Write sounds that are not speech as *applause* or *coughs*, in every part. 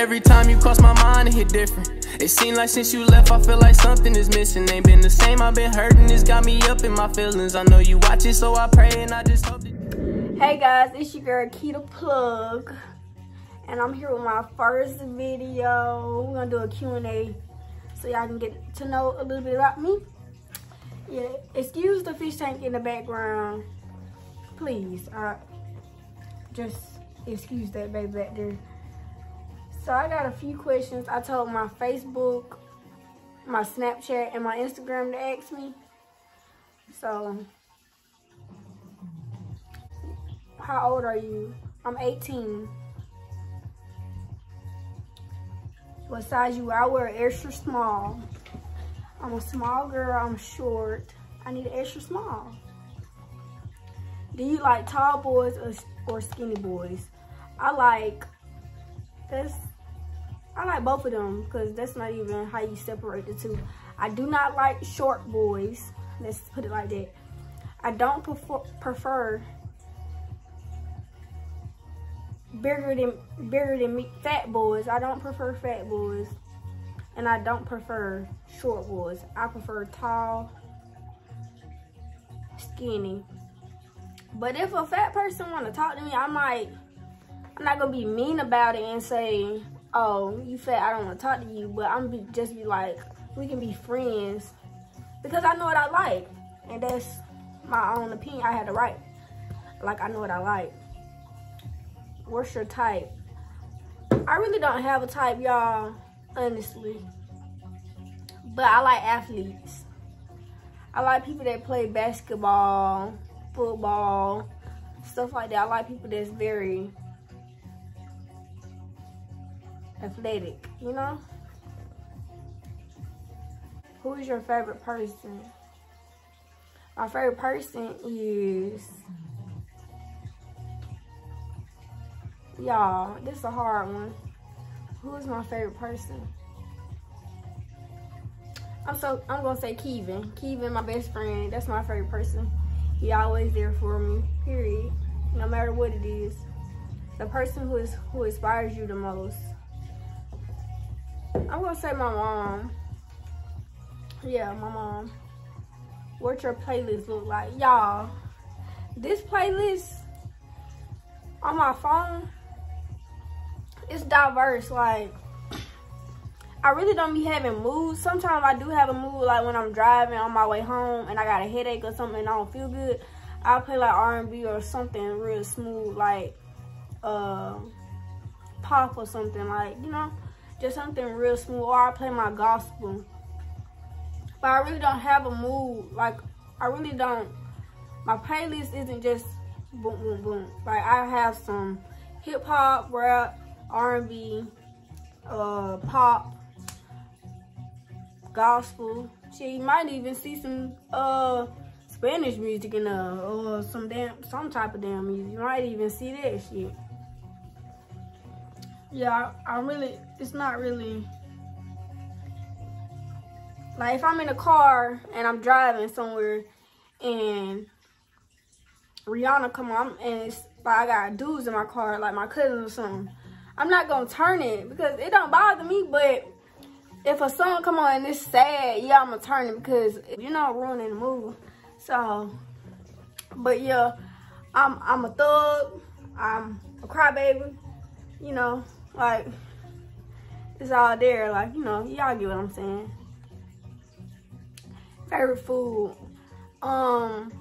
Every time you cross my mind, it hit different. It seems like since you left, I feel like something is missing. Ain't been the same, I've been hurting. It's got me up in my feelings. I know you watch it, so I pray and I just hope. Hey guys, it's your girl Keita Plug. And I'm here with my first video. We're gonna do a Q&A so y'all can get to know a little bit about me. Yeah, excuse the fish tank in the background. Please, uh, just excuse that baby back there. So I got a few questions. I told my Facebook, my Snapchat, and my Instagram to ask me. So, how old are you? I'm 18. What size you wear? I wear extra small. I'm a small girl, I'm short. I need an extra small. Do you like tall boys or, or skinny boys? I like, that's, I like both of them because that's not even how you separate the two. I do not like short boys. Let's put it like that. I don't prefer, bigger than bigger than me fat boys. I don't prefer fat boys. And I don't prefer short boys. I prefer tall, skinny. But if a fat person want to talk to me, I might, I'm not to be mean about it and say, oh, you fat, I don't want to talk to you. But I'm be, just be like, we can be friends. Because I know what I like. And that's my own opinion. I had the right. Like, I know what I like. What's your type? I really don't have a type, y'all, honestly. But I like athletes. I like people that play basketball, football, stuff like that. I like people that's very athletic, you know? Who is your favorite person? My favorite person is Y'all, this is a hard one. Who is my favorite person? I'm so I'm gonna say Kevin. Kevin, my best friend. That's my favorite person. He always there for me. Period. No matter what it is. The person who is who inspires you the most. I'm gonna say my mom. Yeah, my mom. What your playlist look like? Y'all, this playlist on my phone it's diverse. Like, I really don't be having moods. Sometimes I do have a mood, like when I'm driving on my way home and I got a headache or something and I don't feel good. I'll play like R&B or something real smooth, like uh, pop or something, like, you know, just something real smooth. Or I play my gospel. But I really don't have a mood. Like, I really don't. My playlist isn't just boom, boom, boom. Like, I have some hip hop, rap, R&B, uh, pop, gospel. She might even see some uh Spanish music in there or some damn some type of damn music. You might even see that shit. Yeah, I, I really it's not really like if I'm in a car and I'm driving somewhere and Rihanna come on and it's like I got dudes in my car, like my cousins or something. I'm not gonna turn it because it don't bother me, but if a song come on and it's sad, yeah, I'm gonna turn it because you're not ruining the mood. So, but yeah, I'm I'm a thug. I'm a crybaby. You know, like it's all there. Like you know, y'all get what I'm saying. Favorite food, um,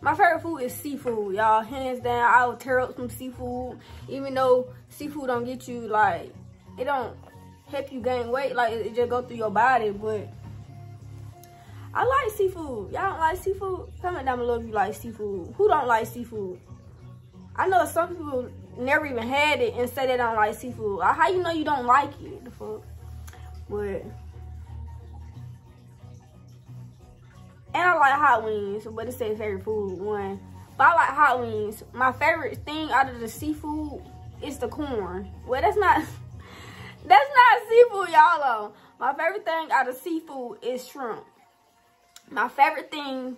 my favorite food is seafood, y'all. Hands down, I will tear up some seafood. Even though seafood don't get you, like, it don't help you gain weight. Like, it just go through your body. But I like seafood. Y'all don't like seafood? Comment down below if you like seafood. Who don't like seafood? I know some people never even had it and say they don't like seafood. How you know you don't like it? The fuck? But And I like hot wings, but it says favorite food one. But I like hot wings. My favorite thing out of the seafood is the corn. Well, that's not, *laughs* that's not seafood, y'all though. My favorite thing out of seafood is shrimp. My favorite thing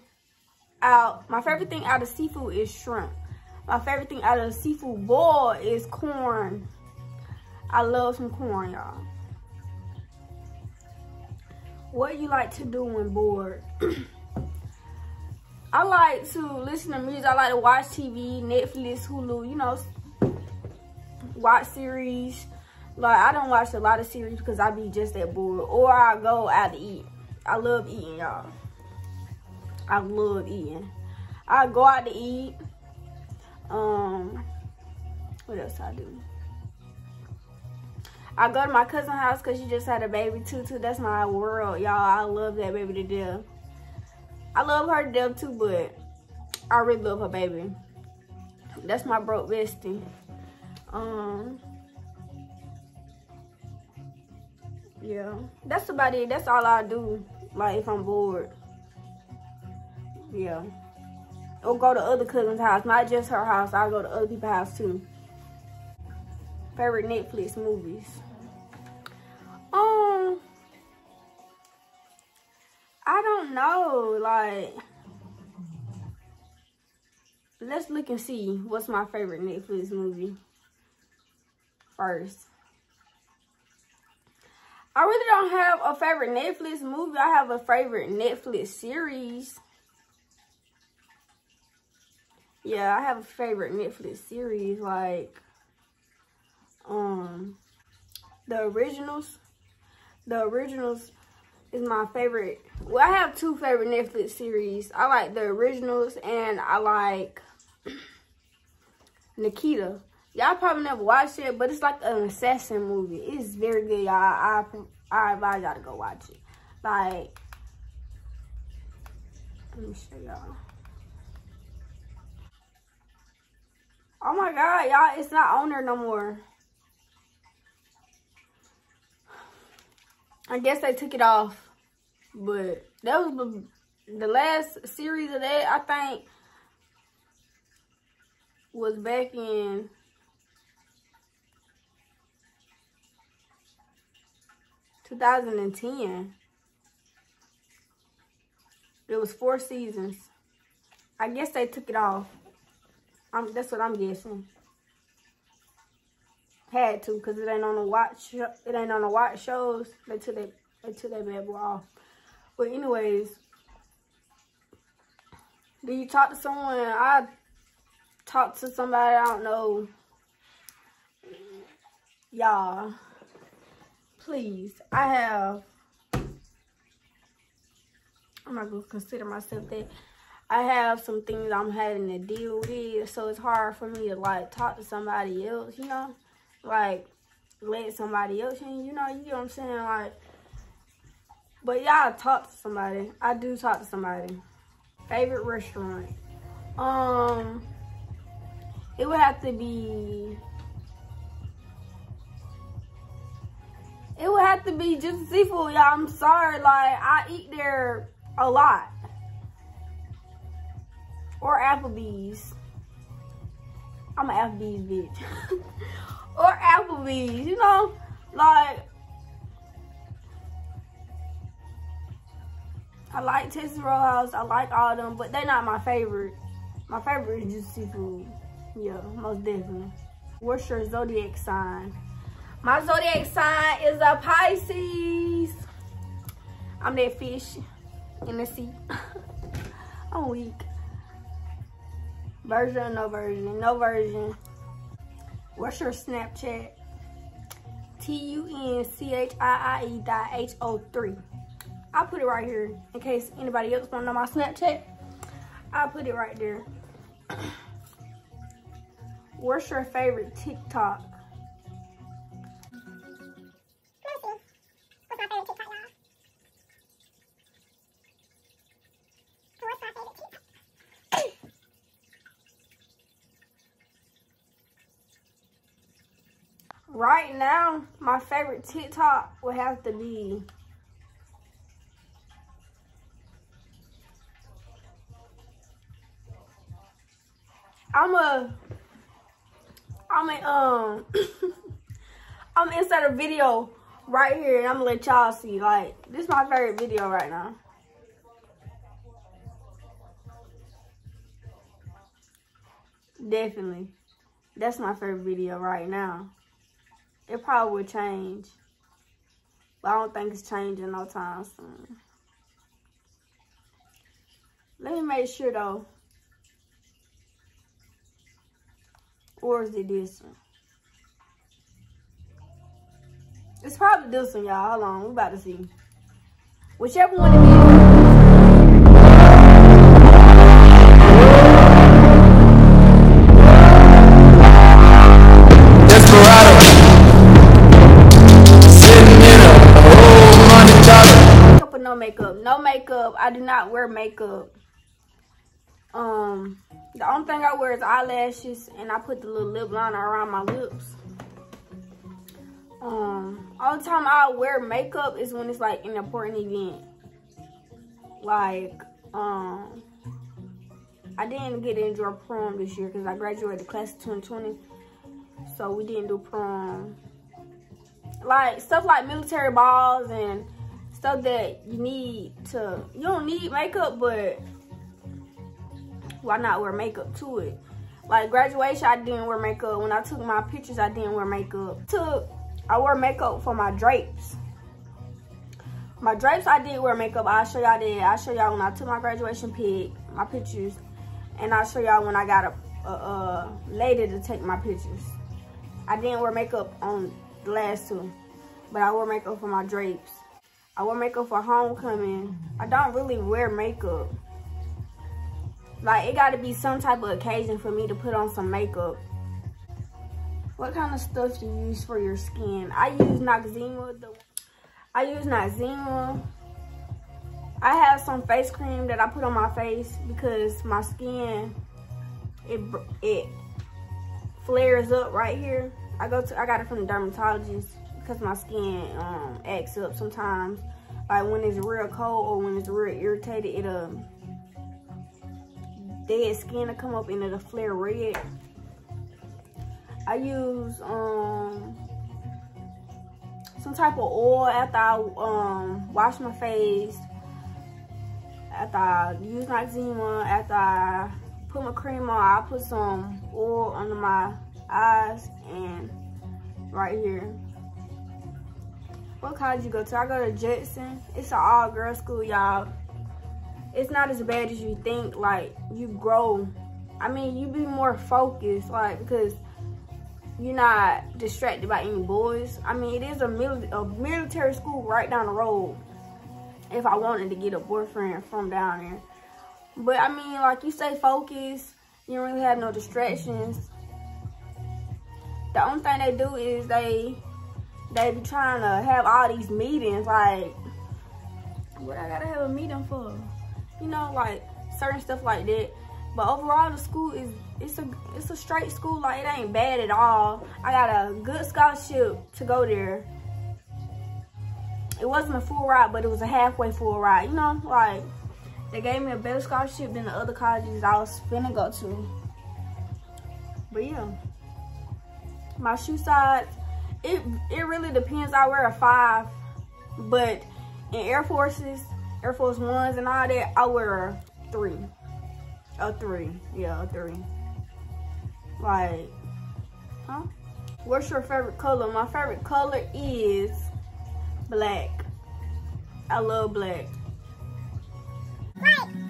out, my favorite thing out of seafood is shrimp. My favorite thing out of the seafood boil is corn I love some corn, y'all. What you like to do when bored? *clears throat* I like to listen to music. I like to watch TV, Netflix, Hulu, you know, watch series. Like, I don't watch a lot of series because I be just that bored. Or I go out to eat. I love eating, y'all. I love eating. I go out to eat. Um, what else I do? I go to my cousin's house because she just had a baby too. Too. That's my world, y'all. I love that baby to death. I love her to death too, but I really love her baby. That's my broke bestie. Um, yeah, that's about it. That's all I do. Like if I'm bored, yeah. Or go to other cousin's house, not just her house. I'll go to other people's house too. Favorite Netflix movies. Um, I don't know. Like, let's look and see what's my favorite Netflix movie first. I really don't have a favorite Netflix movie. I have a favorite Netflix series. Yeah, I have a favorite Netflix series like um the originals. The originals is my favorite. Well, I have two favorite Netflix series. I like the originals and I like *clears throat* Nikita. Y'all probably never watched it, but it's like an assassin movie. It's very good, y'all. I, I advise y'all to go watch it. Like, let me show y'all. Oh my god, y'all, it's not on there no more. I guess they took it off. But that was the, last series of that, I think, was back in two thousand and ten. It was four seasons. I guess they took it off. I'm, that's what I'm guessing. Had to, cause it ain't on the watch. It ain't on the watch shows. They took that. They bad boy off. But anyways, do you talk to someone? I talk to somebody I don't know. Y'all, please. I have. I'm not gonna consider myself that. I have some things I'm having to deal with, so it's hard for me to like talk to somebody else, you know like let somebody else in, you know, you know what I'm saying? Like, but y'all talk to somebody. I do talk to somebody. Favorite restaurant. Um, it would have to be. It would have to be just seafood, y'all. I'm sorry, like I eat there a lot. Or Applebee's. I'm an Applebee's bitch. *laughs* or Applebee's, you know, like I like Texas Roadhouse, I like all of them, but they're not my favorite. My favorite is just seafood. Yeah, most definitely. What's your zodiac sign? My zodiac sign is a Pisces. I'm that fish in the sea. *laughs* I'm weak. Version, no version, no version. What's your Snapchat? T-U-N-C-H-I-I-E dot H-O-3. I'll put it right here in case anybody else want to know my Snapchat. I'll put it right there. *coughs* What's your favorite TikTok? Right now, my favorite TikTok would have to be I'm a I'm a um *coughs* I'm inside a video right here and I'm gonna let y'all see like this is my favorite video right now. Definitely. That's my favorite video right now. It probably would change. But I don't think it's changing no time soon. Let me make sure though. Or is it this one? It's probably this one, y'all. Hold on. We about to see. Whichever one it is. Makeup. No makeup. I do not wear makeup. Um, the only thing I wear is eyelashes, and I put the little lip liner around my lips. Um, all the time I wear makeup is when it's like an important event. Like, um, I didn't get into a prom this year because I graduated class of 2020. So we didn't do prom. Like, stuff like military balls and stuff that you need to, you don't need makeup, but why not wear makeup to it? Like graduation, I didn't wear makeup. When I took my pictures, I didn't wear makeup. Took, I wore makeup for my drapes. My drapes, I did wear makeup. I'll show y'all that. I'll show y'all when I took my graduation pic, my pictures. And I'll show y'all when I got a, a, a lady to take my pictures. I didn't wear makeup on the last two. But I wore makeup for my drapes. I wear makeup for homecoming. I don't really wear makeup. Like, it got to be some type of occasion for me to put on some makeup. What kind of stuff do you use for your skin? I use Noxzema. The, I use Noxzema. I have some face cream that I put on my face because my skin, it, it flares up right here. I go to, I got it from the dermatologist because my skin um, acts up sometimes. Like when it's real cold or when it's real irritated, it um, dead skin to come up and it'll flare red. I use um some type of oil after I um wash my face. After I use my Noxzema, after I put my cream on, I put some oil under my eyes and right here. What college you go to? I go to Judson. It's an all-girl school, y'all it's not as bad as you think. Like you grow. I mean, you be more focused, like because you're not distracted by any boys. I mean, it is a, mil a military school right down the road. If I wanted to get a boyfriend from down there, but I mean, like you stay focused. You don't really have no distractions. The only thing they do is they they be trying to have all these meetings. Like, what I gotta have a meeting for? you know, like certain stuff like that. But overall, the school is it's a it's a straight school. Like it ain't bad at all. I got a good scholarship to go there. It wasn't a full ride, but it was a halfway full ride. You know, like they gave me a better scholarship than the other colleges I was finna go to. But yeah, my shoe size, it it really depends. I wear a five, but in Air Forces, Air Force Ones and all that, I wear a three. A three. Yeah, a three. Like, huh? What's your favorite color? My favorite color is black. I love black. Like,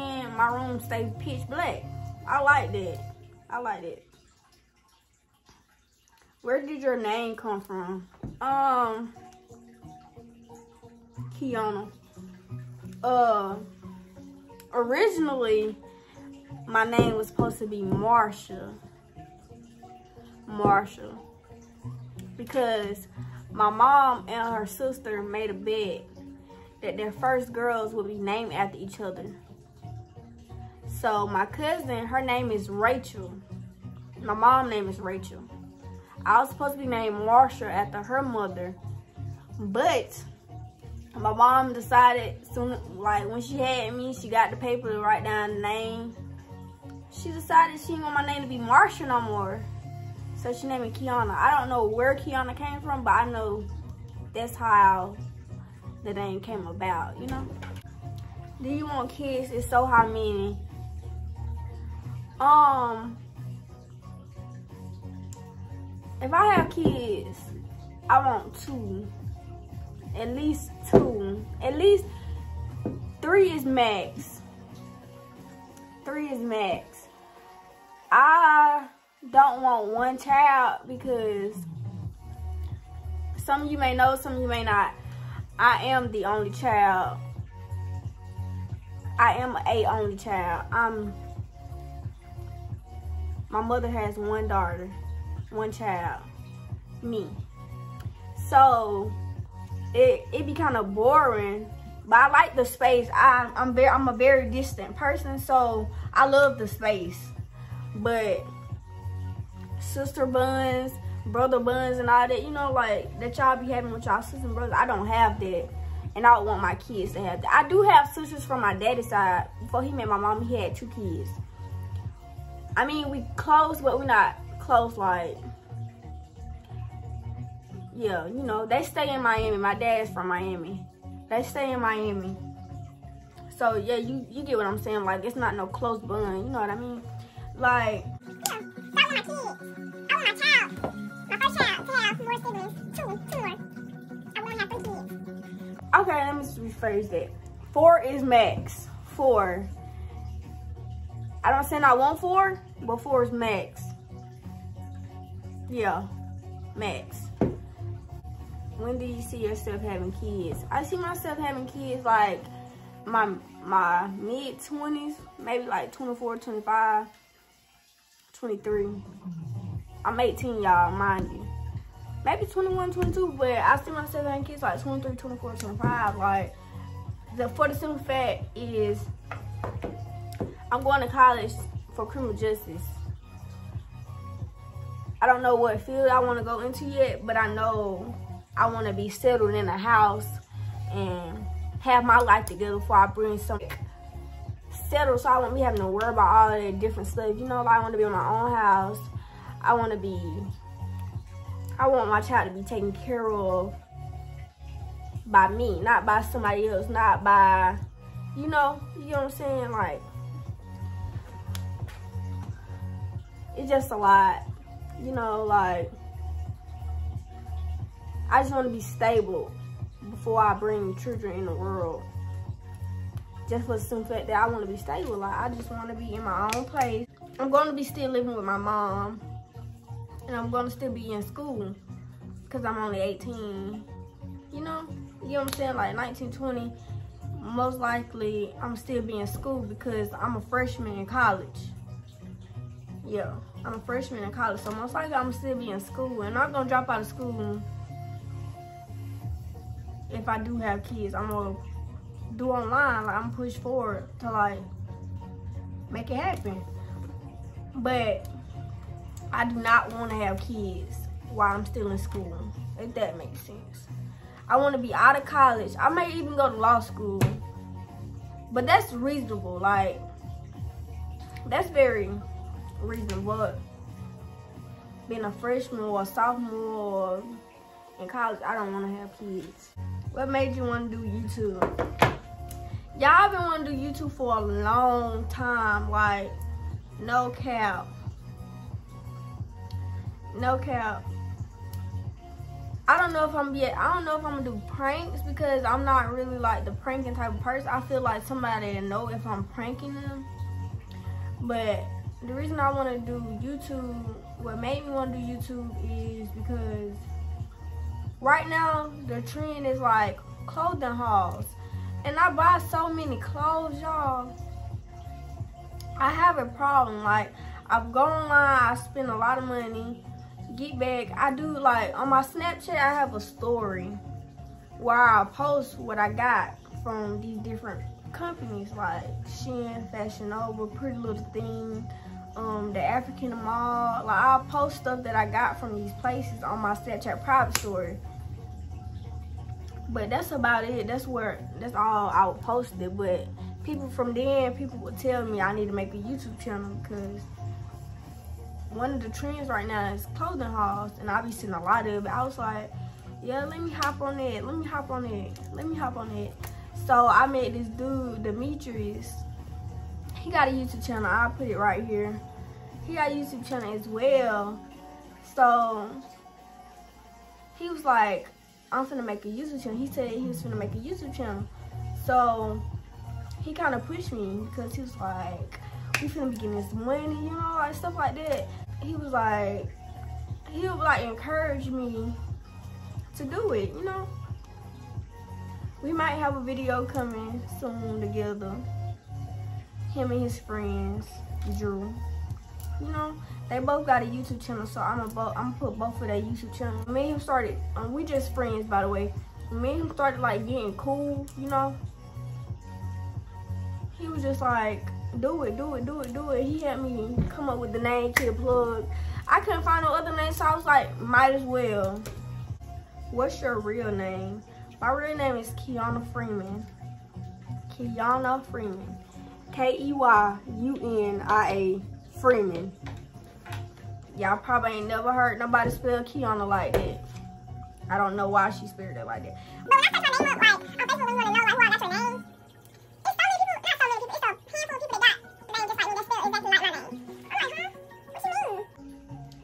In, my room stay pitch black. I like that. I like that. Where did your name come from? Um, Keyuniaa. Uh, originally, my name was supposed to be Marsha. Marsha. Because my mom and her sister made a bet that their first girls would be named after each other. So my cousin, her name is Rachel. My mom name is Rachel. I was supposed to be named Marsha after her mother. But my mom decided soon like when she had me, she got the paper to write down the name. She decided she didn't want my name to be Marsha no more. So she named me Keyuniaa. I don't know where Keyuniaa came from, but I know that's how the name came about, you know? Do you want kids? It's so how many? Um, if I have kids, I want two. At least two. At least three is max. Three is max. I don't want one child because some of you may know, some of you may not. I am the only child. I am a only child. I'm my mother has one daughter, one child, me. So it it be kind of boring, but I like the space. I I'm very I'm a very distant person, so I love the space. But sister buns, brother buns, and all that, you know, like that y'all be having with y'all sisters and brothers. I don't have that, and I don't want my kids to have that. I do have sisters from my daddy's side. Before he met my mom, he had two kids. I mean, we close, but we're not close like. Yeah, you know, they stay in Miami. My dad's from Miami. They stay in Miami. So yeah, you you get what I'm saying. Like it's not no close bun. You know what I mean? Like. Yeah, I want my kids. I want my child. My first child to have more siblings. Two, two more. I want to have three kids. Okay, let me rephrase that. Four is max. Four. I don't say I want four, but four is max. Yeah, max. When do you see yourself having kids? I see myself having kids like my my mid 20s, maybe like 24, 25, 23. I'm 18, y'all, mind you. Maybe 21, 22, but I see myself having kids like 23, 24, 25. Like, the for the simple fact is I'm going to college for criminal justice. I don't know what field I want to go into yet, but I know I want to be settled in a house and have my life together before I bring some settled so I won't be having to worry about all that different stuff. You know, like I want to be in my own house. I want to be, I want my child to be taken care of by me, not by somebody else, not by, you know, you know what I'm saying? Like, it's just a lot. You know, like, I just want to be stable before I bring children in the world. Just for the simple fact that I want to be stable. Like, I just want to be in my own place. I'm going to be still living with my mom. And I'm going to still be in school. Because I'm only 18. You know? You know what I'm saying? Like, 19, 20. Most likely, I'm still be in school because I'm a freshman in college. Yeah. I'm a freshman in college, so most likely I'm still be in school. And I'm gonna drop out of school if I do have kids. I'm gonna do online, like I'm push forward to like make it happen. But I do not want to have kids while I'm still in school, if that makes sense. I want to be out of college. I may even go to law school. But that's reasonable. Like, that's very reasonable. Being a freshman or a sophomore in college, I don't want to have kids. What made you want to do YouTube? Y'all been wanting to do YouTube for a long time. Like, no cap. No cap. I don't know if I'm yet. I don't know if I'm gonna do pranks because I'm not really like the pranking type of person. I feel like somebody know if I'm pranking them. But the reason I want to do YouTube, what made me want to do YouTube is because right now the trend is like clothing hauls. And I buy so many clothes, y'all. I have a problem. Like, I go online, I spend a lot of money, get back. I do like, on my Snapchat, I have a story where I post what I got from these different companies like Shein, Fashion Nova, Pretty Little Thing, um, the African Mall. Like I'll post stuff that I got from these places on my Snapchat private story. But that's about it. That's where that's all I would post it. But people from then, people would tell me I need to make a YouTube channel because one of the trends right now is clothing hauls, and I be seeing a lot of it. I was like, yeah, let me hop on it. Let me hop on it. Let me hop on it. So I met this dude, Demetrius. He got a YouTube channel. I'll put it right here. He got a YouTube channel as well. So he was like, I'm finna make a YouTube channel. He said he was finna make a YouTube channel. So he kind of pushed me because he was like, we finna be getting this money, you know, like stuff like that. He was like, he would like encourage me to do it, you know. We might have a video coming soon together. Him and his friends, Drew. You know, they both got a YouTube channel, so I'm gonna I'm put both of their YouTube channel. Me and him started, um, we just friends by the way. Me and him started like getting cool, you know. He was just like, do it, do it, do it, do it. He had me come up with the name Kid Plug. I couldn't find no other name, so I was like, might as well. What's your real name? My real name is Keyuniaa Freeman. Keyuniaa Freeman. K-E-Y-U-N-I-A Freeman. Y'all probably ain't never heard nobody spell Keyuniaa like that. I don't know why she spelled it like that. But when I search my name up, like, on Facebook, when you want to know, like, who I got your name, it's so many people, not so many people, it's a handful of people that got name just like me that spell exactly like my name. I'm like, huh? What you mean?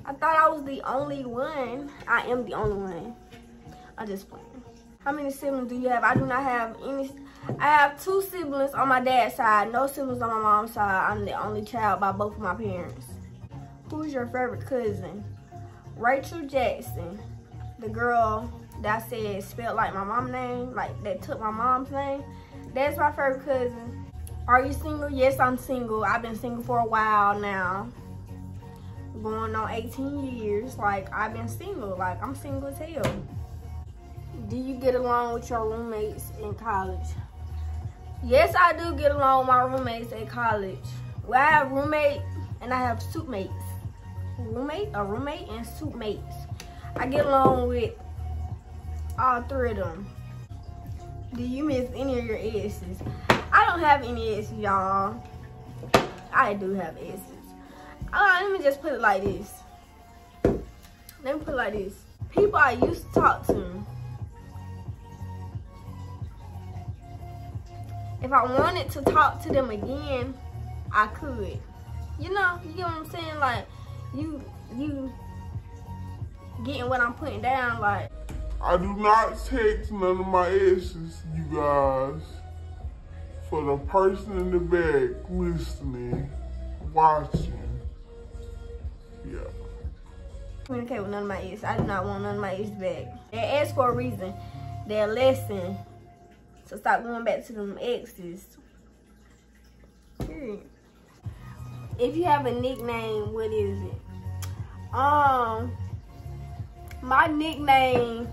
I thought I was the only one. I am the only one. I just playing. How many siblings do you have? I do not have any. I have two siblings on my dad's side. No siblings on my mom's side. I'm the only child by both of my parents. Who's your favorite cousin? Rachel Jackson. The girl that I said spelled like my mom's name, like that took my mom's name. That's my favorite cousin. Are you single? Yes, I'm single. I've been single for a while now. Going on 18 years. Like, I've been single. Like, I'm single as hell. Do you get along with your roommates in college? Yes, I do get along with my roommates at college. Well, I have roommate and I have suitmates. Roommate, a roommate, and suitmates. I get along with all three of them. Do you miss any of your exes? I don't have any exes, y'all. I do have exes. Uh, let me just put it like this. Let me put it like this. People I used to talk to. If I wanted to talk to them again, I could. You know, you get what I'm saying? Like, you, you getting what I'm putting down, like. I do not text none of my exes, you guys. For the person in the back listening, watching. Yeah. communicate with none of my exes. I do not want none of my exes back. They asked for a reason. They're lesson. So stop going back to them exes. Period. If you have a nickname, what is it? Um, my nickname,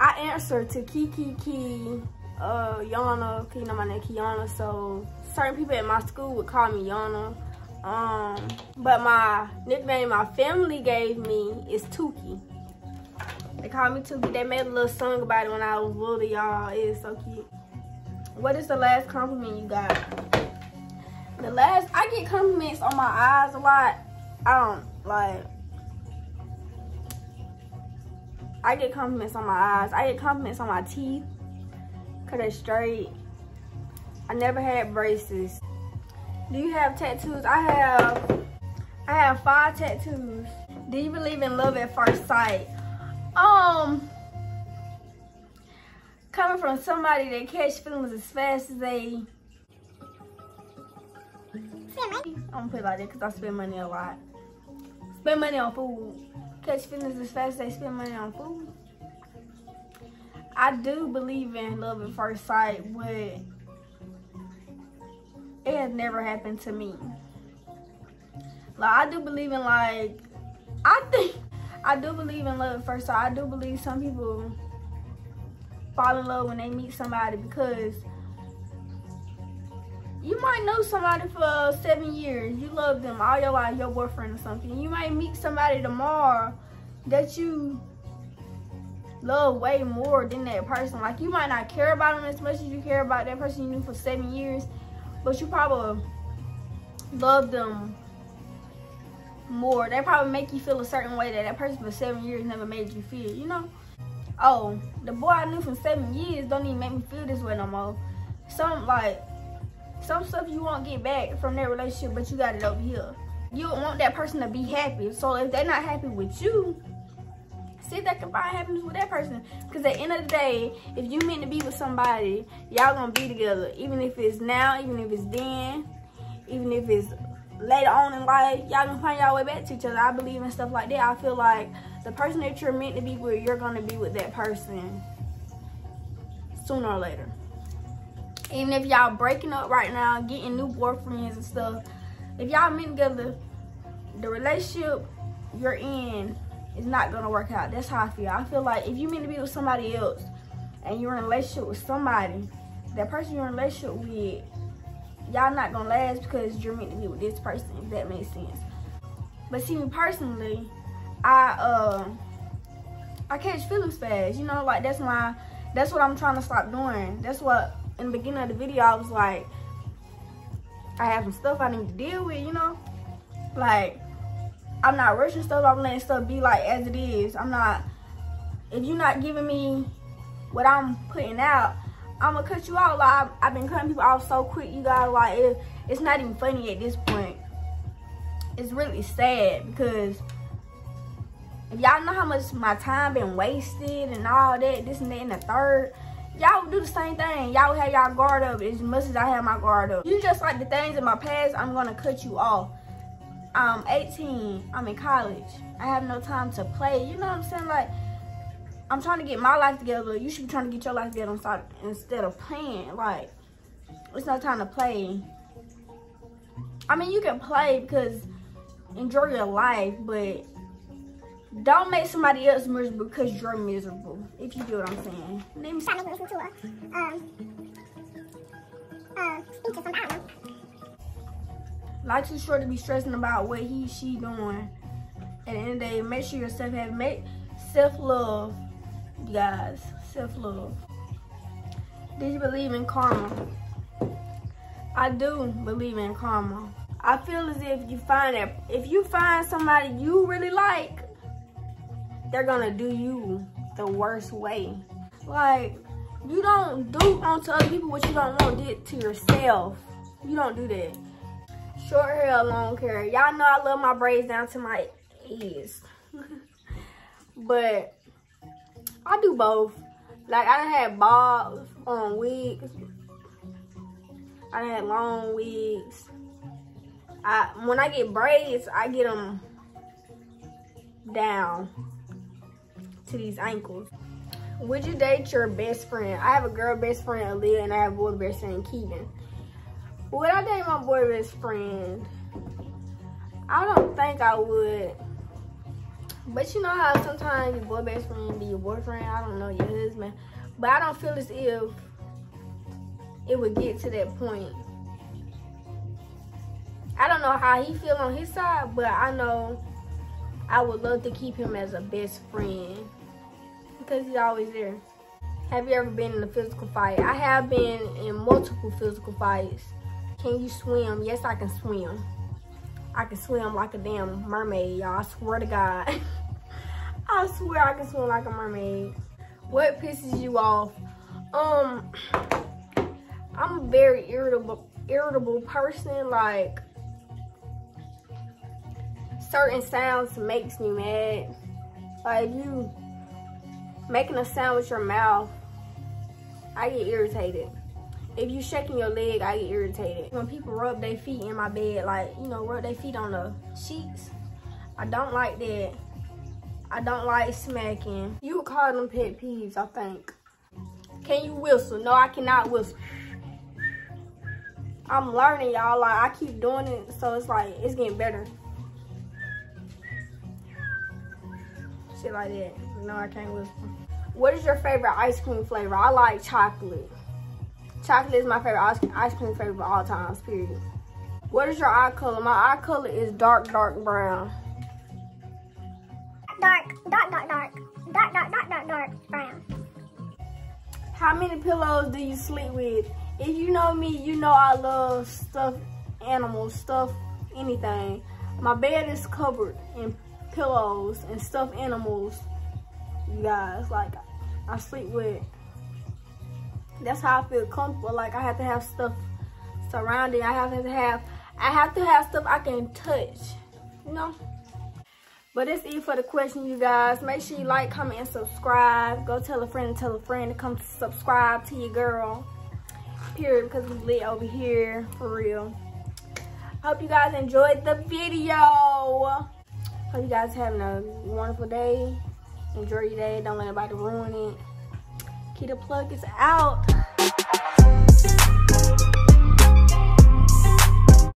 I answer to Kiki Key, uh, Yana, you know my name Keyuniaa, so certain people at my school would call me Yana. Um, but my nickname my family gave me is Tuki. They called me Tuki. They made a little song about it when I was little, y'all. It is so cute. What is the last compliment you got? The last, I get compliments on my eyes a lot. I don't, like, I get compliments on my eyes. I get compliments on my teeth. Cause they're straight. I never had braces. Do you have tattoos? I have, I have five tattoos. Do you believe in love at first sight? Um, coming from somebody that catch feelings as fast as they, I'm gonna put it like that because I spend money a lot. Spend money on food. Catch feelings as fast as they spend money on food. I do believe in love at first sight, but it has never happened to me. Like I do believe in like, I think I do believe in love first sight. I do believe some people fall in love when they meet somebody because you might know somebody for seven years. You love them all your life, your boyfriend or something. You might meet somebody tomorrow that you love way more than that person. Like you might not care about them as much as you care about that person you knew for seven years, but you probably love them more. They probably make you feel a certain way that that person for seven years never made you feel, you know? oh, the boy I knew for seven years don't even make me feel this way no more. Some like some stuff you won't get back from that relationship, but you got it over here. You want that person to be happy. So if they're not happy with you, see they can find happiness with that person. Because at the end of the day, if you meant to be with somebody, y'all gonna be together. Even if it's now, even if it's then, even if it's later on in life, y'all gonna find y'all way back to each other. I believe in stuff like that. I feel like the person that you're meant to be with, you're gonna be with that person sooner or later. Even if y'all breaking up right now, getting new boyfriends and stuff, if y'all meet together, the relationship you're in is not gonna work out. That's how I feel. I feel like if you mean to be with somebody else and you're in a relationship with somebody, that person you're in a relationship with, y'all not gonna last because you're meant to be with this person, if that makes sense. But see me personally, I uh I catch feelings fast, you know, like that's my that's what I'm trying to stop doing. That's what in the beginning of the video I was like I have some stuff I need to deal with, you know? Like, I'm not rushing stuff, I'm letting stuff be like as it is. I'm not, if you're not giving me what I'm putting out, I'm gonna cut you out. Like, I've, I've been cutting people off so quick, you guys, like, it, it's not even funny at this point. It's really sad because if y'all know how much my time been wasted and all that, this and that and the third, y'all do the same thing. Y'all have y'all guard up as much as I have my guard up. You just like the things in my past, I'm gonna cut you off. I'm 18, I'm in college. I have no time to play. You know what I'm saying? Like, I'm trying to get my life together. You should be trying to get your life together instead of playing. Like, it's not time to play. I mean, you can play because enjoy your life, but don't make somebody else miserable because you're miserable. If you do what I'm saying. Let me stop making to a um uh speech or something. I don't. Life too short to be stressing about what he she doing. At the end of the day, make sure yourself have make self love, guys. Self love. Did you believe in karma? I do believe in karma. I feel as if you find that if you find somebody you really like, they're gonna do you the worst way. Like, you don't do onto other people what you don't want to do to yourself. You don't do that. Short hair, long hair. Y'all know I love my braids down to my ears. *laughs* but I do both. Like, I done had bobs on wigs. I done had long wigs. I When I get braids, I get them down to these ankles. Would you date your best friend? I have a girl best friend, Aaliyah, and I have a boy best friend, Keegan. Would I date my boy best friend? I don't think I would. But you know how sometimes your boy best friend be your boyfriend? I don't know, your husband. But I don't feel as if it would get to that point. I don't know how he feel on his side, but I know I would love to keep him as a best friend because he's always there. Have you ever been in a physical fight? I have been in multiple physical fights. Can you swim? Yes, I can swim. I can swim like a damn mermaid, y'all. I swear to God. *laughs* I swear I can swim like a mermaid. What pisses you off? Um, *clears throat* I'm a very irritable, irritable person. Like, certain sounds makes me mad. Like, you making a sound with your mouth, I get irritated. If you shaking your leg, I get irritated. When people rub their feet in my bed, like, you know, rub their feet on the sheets, I don't like that. I don't like smacking. You would call them pet peeves, I think. Can you whistle? No, I cannot whistle. I'm learning, y'all. Like, I keep doing it, so it's like, it's getting better. Shit like that. No, I can't whisper. What is your favorite ice cream flavor? I like chocolate. Chocolate is my favorite ice, ice cream flavor of all times, period. What is your eye color? My eye color is dark, dark brown. Dark, dark, dark, dark. Dark, dark, dark, dark, dark brown. How many pillows do you sleep with? If you know me, you know I love stuffed animals, stuff anything. My bed is covered in pillows and stuffed animals you guys. Like, I sleep with. That's how I feel comfortable. Like I have to have stuff surrounding. I have to have I have to have stuff I can touch. You know? But that's it for the question, you guys. Make sure you like, comment, and subscribe. Go tell a friend and tell a friend to come subscribe to your girl. Period, because we lit over here, for real. Hope you guys enjoyed the video. Hope you guys having a wonderful day. Enjoy your day. Don't let anybody ruin it. Kida Plug is out.